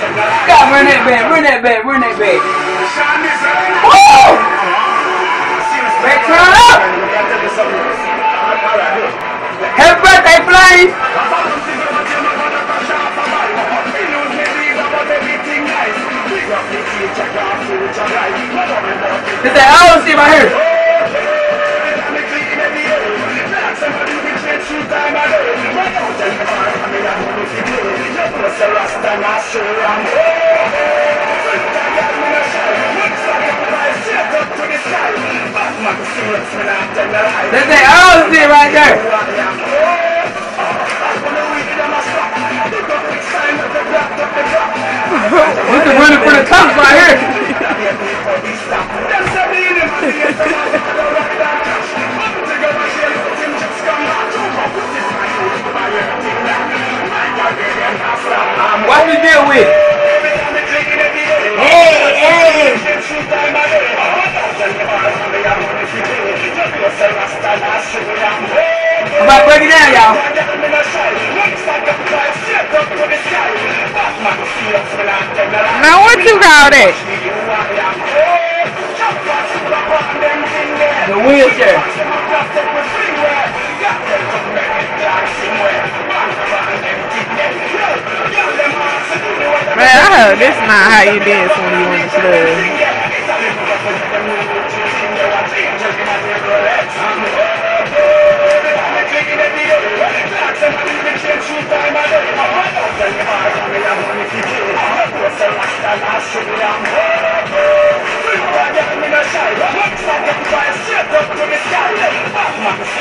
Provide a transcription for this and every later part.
God, run that back, run that back, run that back. Woo! Back turn up! Happy birthday, Flame! It's that old shit right here. That's that old shit right there. This is running for the cops you that? The wheelchair. Man, I heard this not how you dance when you in the club.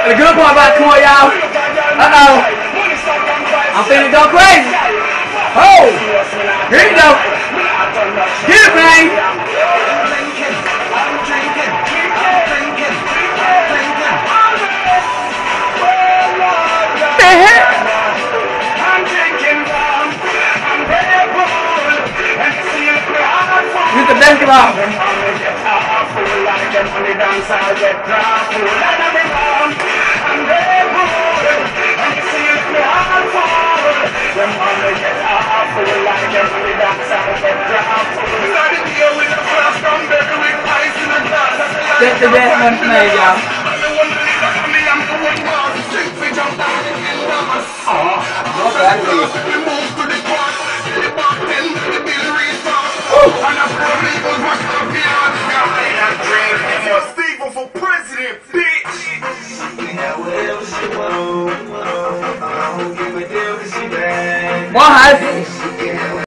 The good part about come on, y'all. Uh-oh. I'm feeling go crazy. Oh! Here you go. Get it, man. the heck? Basketball. That's the one made, y'all. Steve One high.